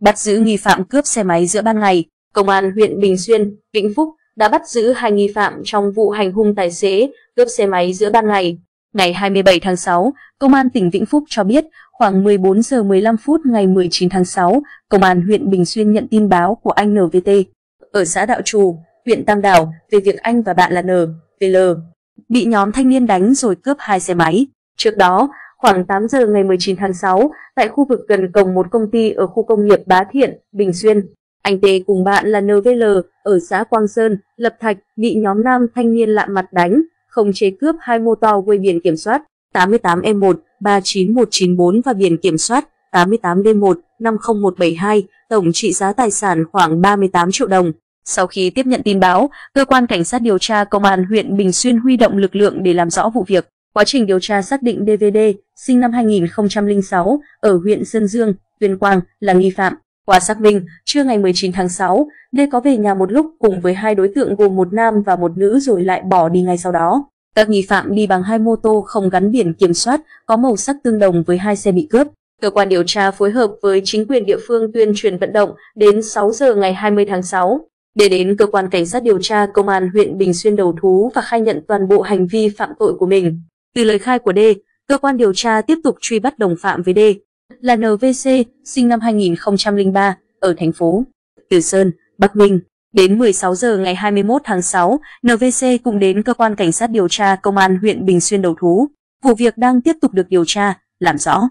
bắt giữ nghi phạm cướp xe máy giữa ban ngày. Công an huyện Bình Xuyên, Vĩnh Phúc đã bắt giữ hai nghi phạm trong vụ hành hung tài xế cướp xe máy giữa ban ngày. Ngày 27 tháng 6, Công an tỉnh Vĩnh Phúc cho biết khoảng 14 giờ 15 phút ngày 19 tháng 6, Công an huyện Bình Xuyên nhận tin báo của anh NVT ở xã Đạo Trù, huyện Tam Đảo về việc anh và bạn là NVL bị nhóm thanh niên đánh rồi cướp hai xe máy. Trước đó, khoảng 8 giờ ngày 19 tháng 6, tại khu vực gần cổng một công ty ở khu công nghiệp Bá Thiện, Bình Xuyên, anh Tê cùng bạn là NVL ở xã Quang Sơn, Lập Thạch bị nhóm nam thanh niên lạ mặt đánh, không chế cướp hai mô to quay biển kiểm soát 88E1 39194 và biển kiểm soát 88D1 50172, tổng trị giá tài sản khoảng 38 triệu đồng. Sau khi tiếp nhận tin báo, cơ quan cảnh sát điều tra công an huyện Bình Xuyên huy động lực lượng để làm rõ vụ việc. Quá trình điều tra xác định DVD, sinh năm 2006, ở huyện Sơn Dương, Tuyên Quang, là nghi phạm. Qua xác minh, trưa ngày 19 tháng 6, D có về nhà một lúc cùng với hai đối tượng gồm một nam và một nữ rồi lại bỏ đi ngay sau đó. Các nghi phạm đi bằng hai mô tô không gắn biển kiểm soát, có màu sắc tương đồng với hai xe bị cướp. Cơ quan điều tra phối hợp với chính quyền địa phương tuyên truyền vận động đến 6 giờ ngày 20 tháng 6 để đến cơ quan cảnh sát điều tra công an huyện Bình Xuyên đầu thú và khai nhận toàn bộ hành vi phạm tội của mình. Từ lời khai của D, cơ quan điều tra tiếp tục truy bắt đồng phạm với D là NVC, sinh năm 2003, ở thành phố Từ Sơn, Bắc Ninh. Đến 16 giờ ngày 21 tháng 6, NVC cùng đến cơ quan cảnh sát điều tra công an huyện Bình Xuyên đầu thú. Vụ việc đang tiếp tục được điều tra, làm rõ.